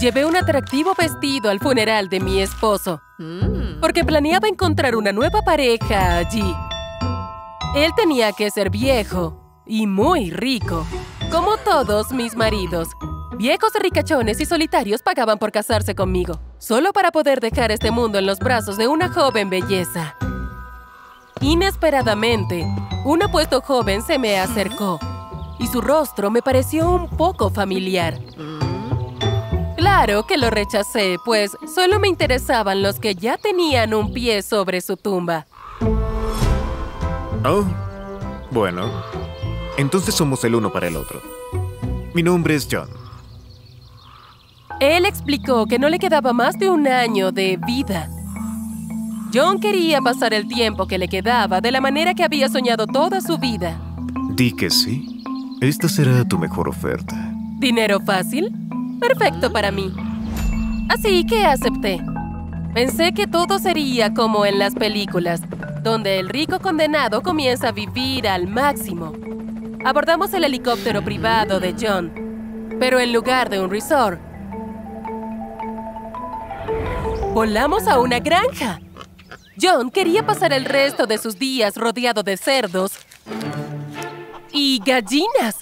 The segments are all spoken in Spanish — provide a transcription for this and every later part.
Llevé un atractivo vestido al funeral de mi esposo, porque planeaba encontrar una nueva pareja allí. Él tenía que ser viejo y muy rico, como todos mis maridos. Viejos ricachones y solitarios pagaban por casarse conmigo, solo para poder dejar este mundo en los brazos de una joven belleza. Inesperadamente, un apuesto joven se me acercó y su rostro me pareció un poco familiar. Claro que lo rechacé, pues solo me interesaban los que ya tenían un pie sobre su tumba. Oh, bueno. Entonces somos el uno para el otro. Mi nombre es John. Él explicó que no le quedaba más de un año de vida. John quería pasar el tiempo que le quedaba de la manera que había soñado toda su vida. Di que sí. Esta será tu mejor oferta. ¿Dinero fácil? Perfecto para mí. Así que acepté. Pensé que todo sería como en las películas, donde el rico condenado comienza a vivir al máximo. Abordamos el helicóptero privado de John, pero en lugar de un resort, volamos a una granja. John quería pasar el resto de sus días rodeado de cerdos y gallinas.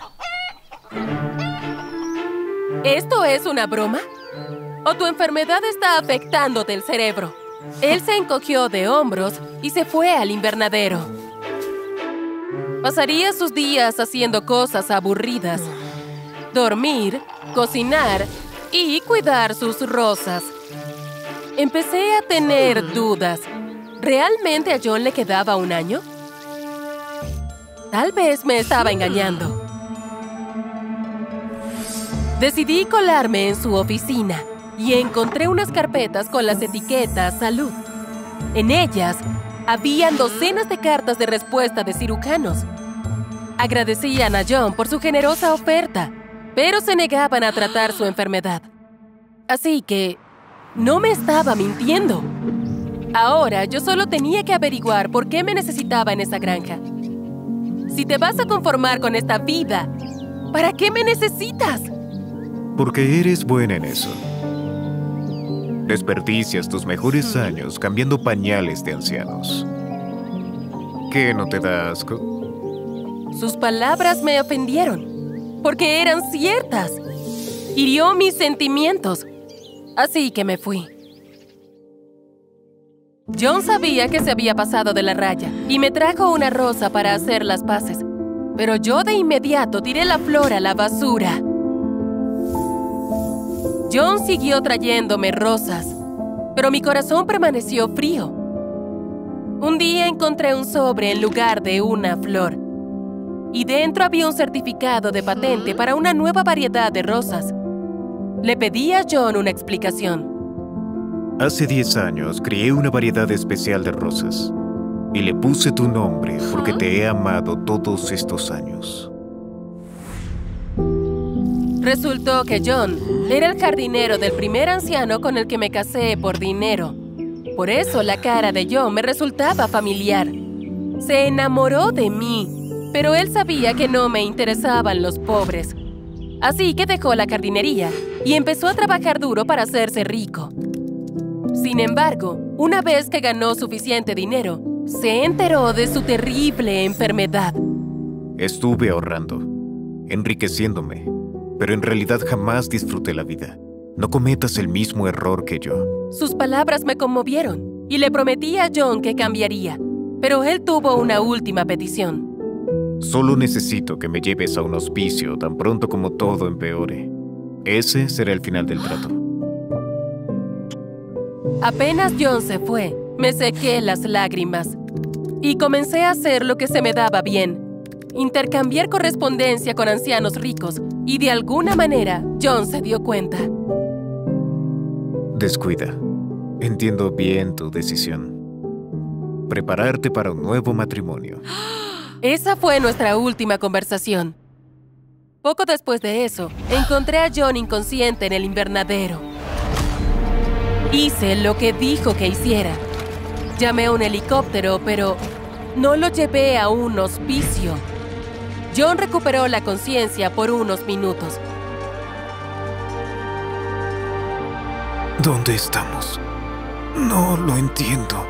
¿Esto es una broma? ¿O tu enfermedad está afectándote el cerebro? Él se encogió de hombros y se fue al invernadero. Pasaría sus días haciendo cosas aburridas. Dormir, cocinar y cuidar sus rosas. Empecé a tener dudas. ¿Realmente a John le quedaba un año? Tal vez me estaba engañando. Decidí colarme en su oficina y encontré unas carpetas con las etiquetas salud. En ellas habían docenas de cartas de respuesta de cirujanos. Agradecían a John por su generosa oferta, pero se negaban a tratar su enfermedad. Así que no me estaba mintiendo. Ahora yo solo tenía que averiguar por qué me necesitaba en esa granja. Si te vas a conformar con esta vida, ¿para qué me necesitas? Porque eres buena en eso. Desperdicias tus mejores años cambiando pañales de ancianos. ¿Qué no te da asco? Sus palabras me ofendieron, porque eran ciertas. Hirió mis sentimientos. Así que me fui. John sabía que se había pasado de la raya y me trajo una rosa para hacer las paces. Pero yo de inmediato tiré la flor a la basura. John siguió trayéndome rosas, pero mi corazón permaneció frío. Un día encontré un sobre en lugar de una flor, y dentro había un certificado de patente para una nueva variedad de rosas. Le pedí a John una explicación. Hace 10 años crié una variedad especial de rosas y le puse tu nombre porque te he amado todos estos años. Resultó que John era el jardinero del primer anciano con el que me casé por dinero. Por eso la cara de John me resultaba familiar. Se enamoró de mí, pero él sabía que no me interesaban los pobres. Así que dejó la jardinería y empezó a trabajar duro para hacerse rico. Sin embargo, una vez que ganó suficiente dinero, se enteró de su terrible enfermedad. Estuve ahorrando, enriqueciéndome, pero en realidad jamás disfruté la vida. No cometas el mismo error que yo. Sus palabras me conmovieron y le prometí a John que cambiaría, pero él tuvo una última petición. Solo necesito que me lleves a un hospicio tan pronto como todo empeore. Ese será el final del trato. Apenas John se fue, me sequé las lágrimas y comencé a hacer lo que se me daba bien, intercambiar correspondencia con ancianos ricos y de alguna manera John se dio cuenta. Descuida. Entiendo bien tu decisión. Prepararte para un nuevo matrimonio. Esa fue nuestra última conversación. Poco después de eso, encontré a John inconsciente en el invernadero. Hice lo que dijo que hiciera. Llamé a un helicóptero, pero no lo llevé a un hospicio. John recuperó la conciencia por unos minutos. ¿Dónde estamos? No lo entiendo.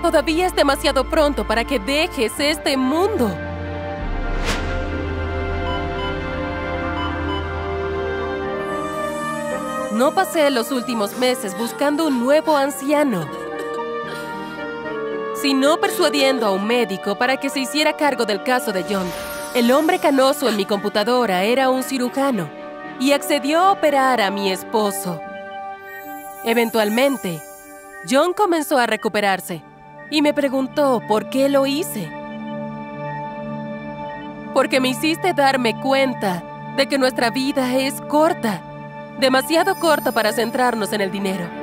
Todavía es demasiado pronto para que dejes este mundo. No pasé los últimos meses buscando un nuevo anciano, sino persuadiendo a un médico para que se hiciera cargo del caso de John. El hombre canoso en mi computadora era un cirujano y accedió a operar a mi esposo. Eventualmente, John comenzó a recuperarse y me preguntó por qué lo hice. Porque me hiciste darme cuenta de que nuestra vida es corta demasiado corta para centrarnos en el dinero.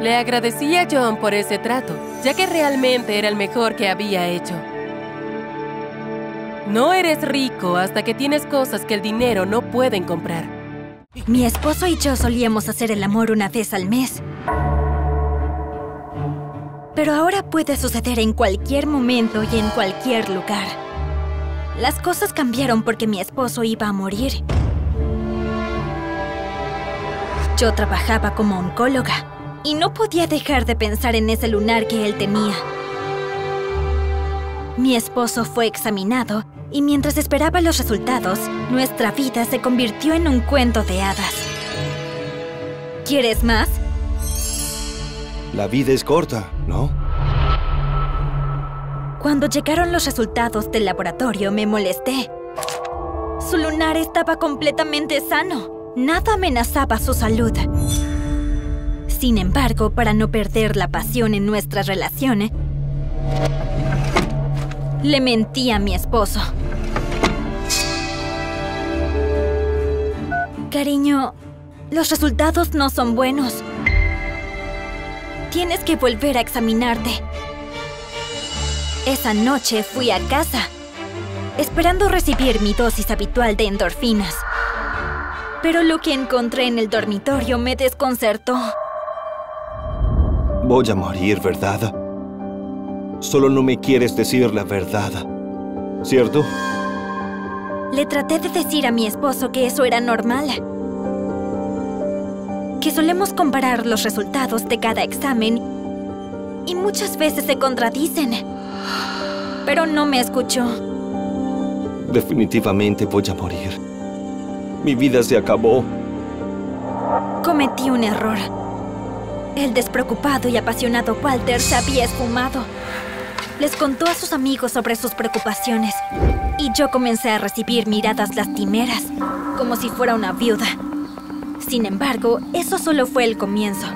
Le agradecí a John por ese trato, ya que realmente era el mejor que había hecho. No eres rico hasta que tienes cosas que el dinero no pueden comprar. Mi esposo y yo solíamos hacer el amor una vez al mes. Pero ahora puede suceder en cualquier momento y en cualquier lugar. Las cosas cambiaron porque mi esposo iba a morir. Yo trabajaba como oncóloga y no podía dejar de pensar en ese lunar que él tenía. Mi esposo fue examinado y mientras esperaba los resultados, nuestra vida se convirtió en un cuento de hadas. ¿Quieres más? La vida es corta, ¿no? Cuando llegaron los resultados del laboratorio, me molesté. Su lunar estaba completamente sano. Nada amenazaba su salud. Sin embargo, para no perder la pasión en nuestra relación, le mentí a mi esposo. Cariño, los resultados no son buenos. Tienes que volver a examinarte. Esa noche fui a casa, esperando recibir mi dosis habitual de endorfinas. Pero lo que encontré en el dormitorio me desconcertó. Voy a morir, ¿verdad? Solo no me quieres decir la verdad, ¿cierto? Le traté de decir a mi esposo que eso era normal. Que solemos comparar los resultados de cada examen y muchas veces se contradicen pero no me escuchó. Definitivamente voy a morir. Mi vida se acabó. Cometí un error. El despreocupado y apasionado Walter se había esfumado. Les contó a sus amigos sobre sus preocupaciones. Y yo comencé a recibir miradas lastimeras, como si fuera una viuda. Sin embargo, eso solo fue el comienzo.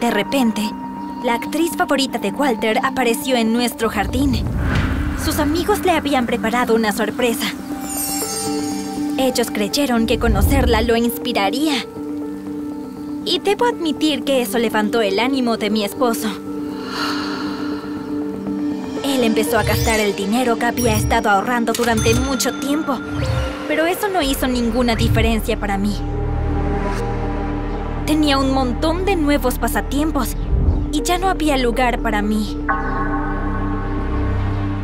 De repente, la actriz favorita de Walter apareció en nuestro jardín. Sus amigos le habían preparado una sorpresa. Ellos creyeron que conocerla lo inspiraría. Y debo que eso levantó el ánimo de mi esposo. Él empezó a gastar el dinero que había estado ahorrando durante mucho tiempo. Pero eso no hizo ninguna diferencia para mí. Tenía un montón de nuevos pasatiempos y ya no había lugar para mí.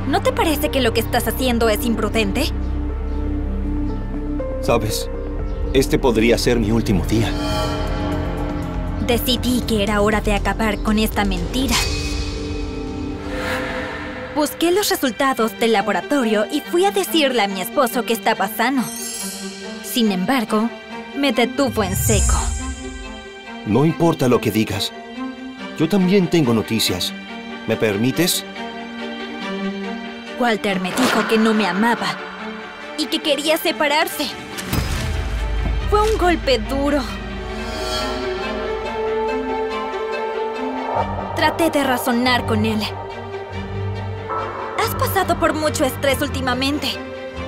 ¿No te parece que lo que estás haciendo es imprudente? Sabes, este podría ser mi último día. Decidí que era hora de acabar con esta mentira. Busqué los resultados del laboratorio y fui a decirle a mi esposo que estaba sano. Sin embargo, me detuvo en seco. No importa lo que digas. Yo también tengo noticias. ¿Me permites? Walter me dijo que no me amaba y que quería separarse. Fue un golpe duro. Traté de razonar con él. Has pasado por mucho estrés últimamente.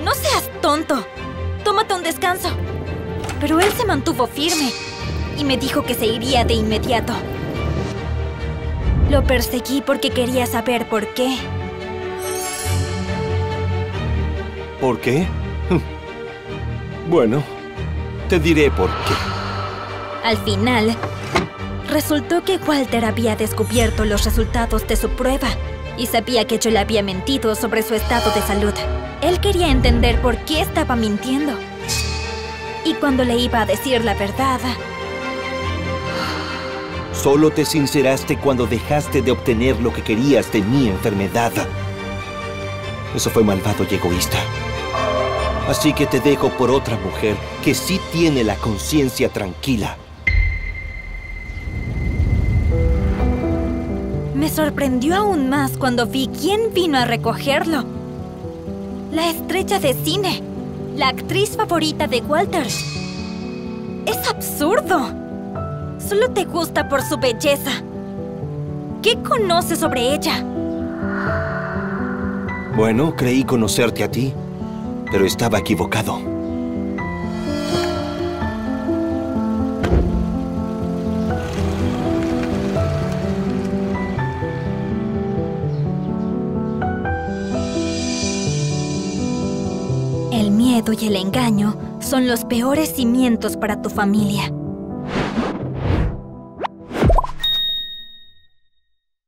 No seas tonto. Tómate un descanso. Pero él se mantuvo firme y me dijo que se iría de inmediato. Lo perseguí porque quería saber por qué. ¿Por qué? Bueno, te diré por qué. Al final, resultó que Walter había descubierto los resultados de su prueba y sabía que yo le había mentido sobre su estado de salud. Él quería entender por qué estaba mintiendo. Y cuando le iba a decir la verdad, Solo te sinceraste cuando dejaste de obtener lo que querías de mi enfermedad. Eso fue malvado y egoísta. Así que te dejo por otra mujer que sí tiene la conciencia tranquila. Sorprendió aún más cuando vi quién vino a recogerlo. La estrella de cine, la actriz favorita de Walter. Es absurdo. Solo te gusta por su belleza. ¿Qué conoces sobre ella? Bueno, creí conocerte a ti, pero estaba equivocado. Y el engaño son los peores cimientos para tu familia.